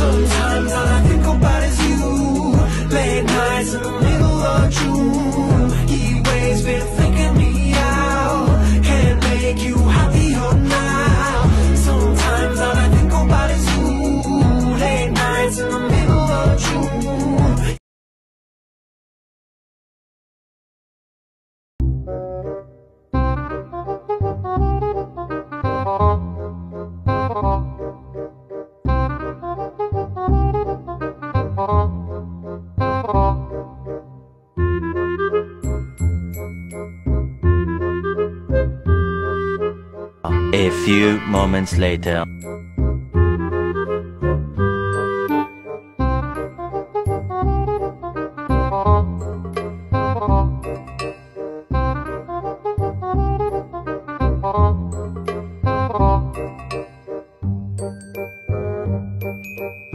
Sometimes all I think about is you. Late nights and A few moments later.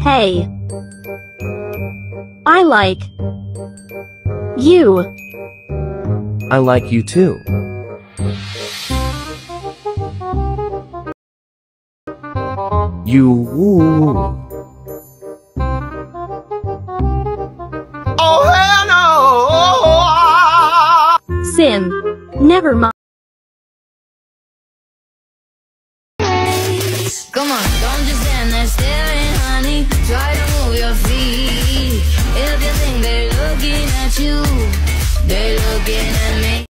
Hey. I like you. I like you too. You woo. Oh hell no! Sim. Never mind. Come on, don't just stand there staring, honey. Try to move your feet. If you think they're looking at you, they're looking at me.